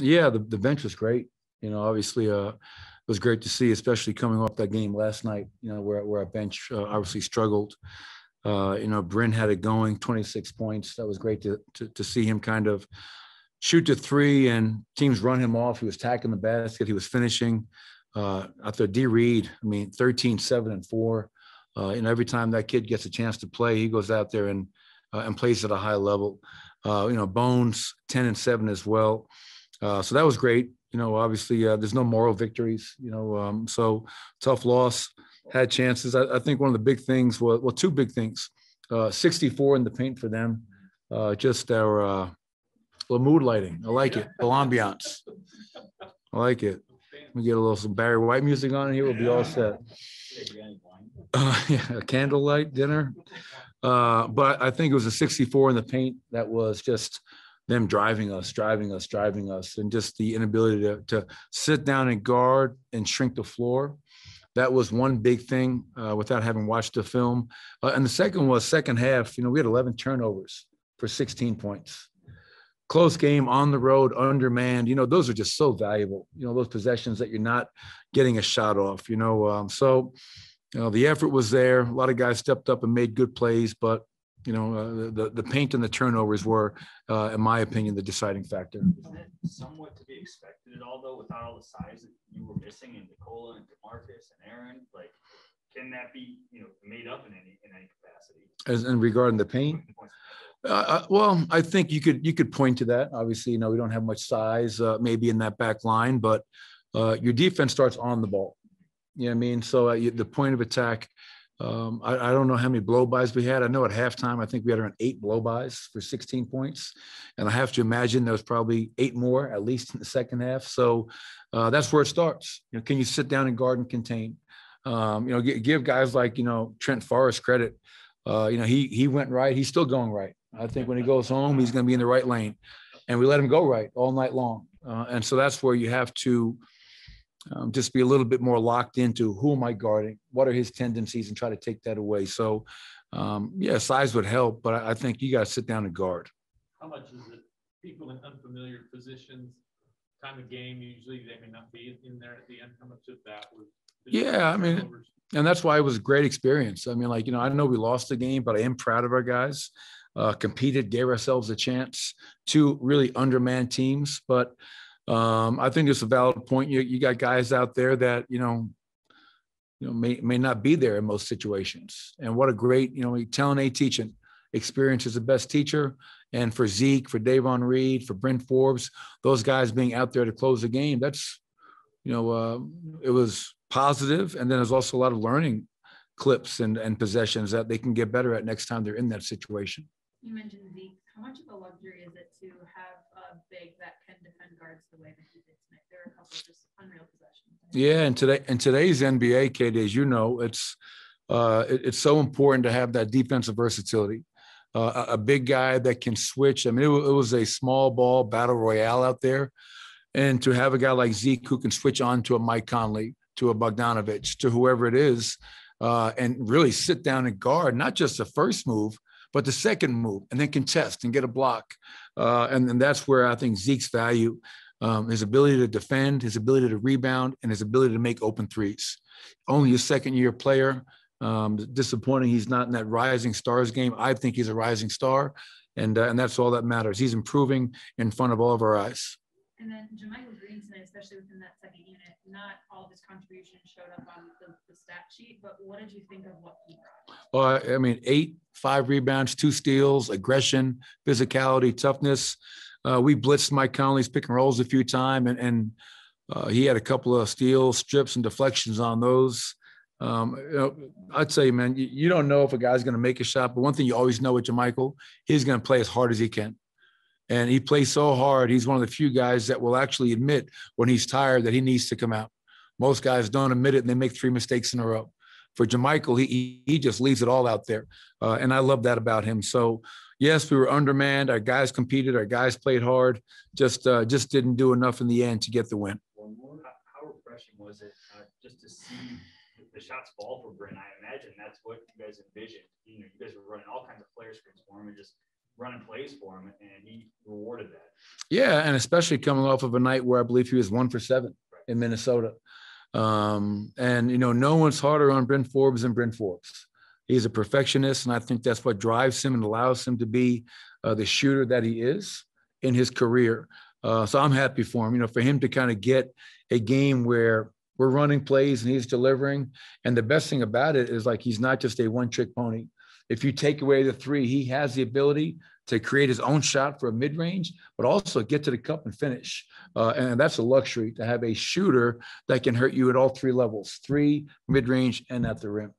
Yeah, the, the bench was great. You know, obviously, uh, it was great to see, especially coming off that game last night. You know, where where our bench uh, obviously struggled. Uh, you know, Bryn had it going, 26 points. That was great to, to to see him kind of shoot to three and teams run him off. He was tacking the basket. He was finishing. Uh, after D Reed, I mean, 13, 7, and 4. Uh, and every time that kid gets a chance to play, he goes out there and uh, and plays at a high level. Uh, you know, Bones, 10 and 7 as well. Uh, so that was great. You know, obviously, uh, there's no moral victories, you know, um, so tough loss, had chances. I, I, think one of the big things was, well, two big things 64 in the paint for them, just our the mood lighting. I like it. The ambiance. I like it. We get a little some Barry White music on here. We'll be all set. Uh, yeah, a candlelight dinner. Uh, but I think it was a 64 in the paint that was just them driving us, driving us, driving us, and just the inability to, to sit down and guard and shrink the floor. That was one big thing uh, without having watched the film. Uh, and the second was second half. You know, we had 11 turnovers for 16 points close game on the road, undermanned. You know, those are just so valuable. You know, those possessions that you're not getting a shot off. You know, um, so you know the effort was there. A lot of guys stepped up and made good plays, but you know uh, the the paint and the turnovers were, uh, in my opinion, the deciding factor. somewhat to be expected at all, though, without all the size that you were missing in Nikola and Demarcus and Aaron, like. Can that be, you know, made up in any in any capacity? As in regarding the paint, uh, uh, well, I think you could you could point to that. Obviously, you know we don't have much size, uh, maybe in that back line, but uh, your defense starts on the ball. You know what I mean? So uh, the point of attack. Um, I, I, don't know how many blow bys we had. I know at halftime I think we had around eight blow bys for 16 points, and I have to imagine there was probably eight more at least in the second half. So uh, that's where it starts. You know, can you sit down and guard and contain? Um, you know, give guys like you know Trent Forrest credit. Uh, you know, he he went right. He's still going right. I think when he goes home, he's going to be in the right lane. And we let him go right all night long. Uh, and so that's where you have to um, just be a little bit more locked into who am I guarding? What are his tendencies and try to take that away. So, um, yeah, size would help, but I, I think you got to sit down and guard. How much is it people in unfamiliar positions, time of game, usually they may not be in there at the end? How much of that was? Yeah, I mean, and that's why it was a great experience. I mean, like, you know, I know we lost the game, but I am proud of our guys uh, competed, gave ourselves a chance to really undermanned teams. But um, I think it's a valid point. You, you got guys out there that you know, you know, may may not be there in most situations. And what a great, you know, telling a teaching experience is the best teacher. And for Zeke, for Davon Reed, for Bryn Forbes, those guys being out there to close the game, that's, you know, uh, it was positive. And then there's also a lot of learning clips and, and possessions that they can get better at next time they're in that situation you mentioned Zeke. How much of a luxury is it to have a big that can defend guards the way that he did tonight? There are a couple of just unreal possessions. Yeah, and today in today's NBA, Katie, as you know, it's uh, it, it's so important to have that defensive versatility. Uh, a, a, big guy that can switch. I mean, it, it was a small ball battle royale out there, and to have a guy like Zeke who can switch on to a Mike Conley, to a Bogdanovich, to whoever it is, uh, and really sit down and guard not just the first move, but the second move and then contest and get a block. Uh, and, and that's where I think Zeke's value, um, his ability to defend, his ability to rebound, and his ability to make open threes. Only a second year player. Um, disappointing he's not in that rising stars game. I think he's a rising star, and uh, and that's all that matters. He's improving in front of all of our eyes. And then JaMychal Green tonight, especially within that second unit, not all of his contributions showed up on the, the stat sheet, but what did you think of what he brought? Well, I mean, eight, five rebounds, two steals, aggression, physicality, toughness. Uh, we blitzed Mike Conley's pick and rolls a few times, and, and uh, he had a couple of steals, strips, and deflections on those. Um, you know, I'd say, man, you, you don't know if a guy's going to make a shot, but one thing you always know with JaMychal, he's going to play as hard as he can. And he plays so hard. He's one of the few guys that will actually admit when he's tired that he needs to come out. Most guys don't admit it and they make three mistakes in a row. For JaMychal, he he just leaves it all out there, uh, and I love that about him. So, yes, we were undermanned. Our guys competed. Our guys played hard. Just uh, just didn't do enough in the end to get the win. How refreshing was it uh, just to see the shots fall for Bryn? I imagine that's what you guys envisioned. You know, you guys were running all kinds of player screens for him and just running plays for him, and he rewarded that. Yeah, and especially coming off of a night where I believe he was one for seven in Minnesota. Um, and you know, no one's harder on Bryn Forbes than Bryn Forbes. He's a perfectionist, and I think that's what drives him and allows him to be uh, the shooter that he is in his career. Uh, so I'm happy for him. You know, for him to kind of get a game where we're running plays and he's delivering. And the best thing about it is like he's not just a one-trick pony. If you take away the three, he has the ability to create his own shot for a mid-range, but also get to the cup and finish. Uh, and that's a luxury to have a shooter that can hurt you at all three levels: three, mid-range, and at the rim.